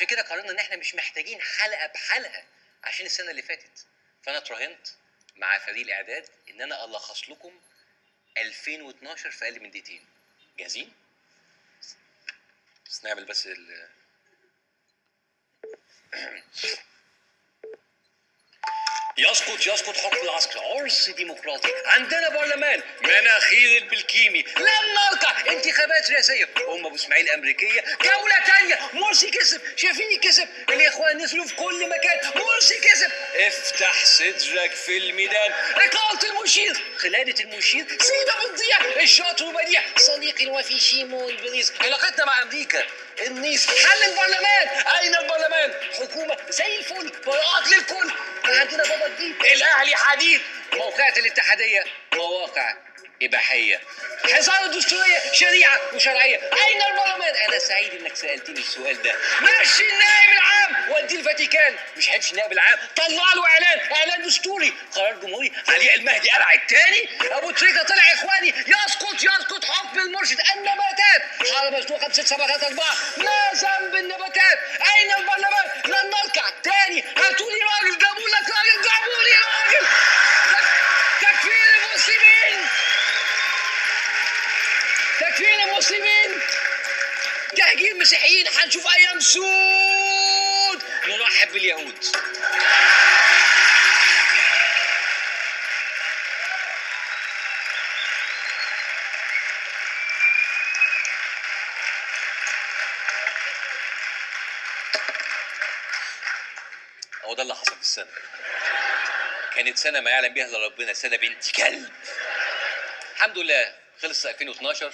عشان كده قررنا إن إحنا مش محتاجين حلقة بحالها عشان السنة اللي فاتت. فأنا اتراهنت مع فريق الإعداد إن أنا ألخص لكم 2012 في أقل من دقيقتين. جاهزين؟ بس نعمل بس ال يسقط يسقط حكم العسكر. عرس ديمقراطي. عندنا برلمان. مناخير البلكيمي. لن نركع انتخابات رئاسيه ام أبو إسماعيل أمريكية. جوله تانية. مرسي كسب. شايفيني كسب. الإخوان نزلوا في كل مكان. مرسي كسب. افتح صدرك في الميدان. إقالة المشير. خلادة المشير. سيده بتضيع الشاطر بديع صديقي الوفي شيمون بيريز علاقتنا مع أمريكا. النيس. حل البرلمان؟ أين البرلمان؟ حكومة. زي الفل. براءات للكل. عندنا بابا جديد الأهلي حديد. موقعة الاتحادية مواقع إباحية. حصار الدستورية شريعة وشرعية. أين البرلمان أنا سعيد إنك سألتني السؤال ده. مشي النائب العام. ودي الفاتيكان. مش هيمشي النائب العام. طلع له إعلان. إعلان دستوري. قرار جمهوري. علي المهدي قلع التاني. أبو تريكة طلع إخواني. يسقط يسقط حكم المرشد. النباتات. حارة مسلوقه بست سبعات أربعة. ما ذنب النباتات. أين البرلمان؟ لن نركع. تاني. المسلمين. تهجير مسيحيين هنشوف أيام سود. نرحب باليهود هو ده اللي حصل في السنة. كانت سنة ما يعلم بها إلا ربنا سنة بنت كلب. الحمد لله خلص 2012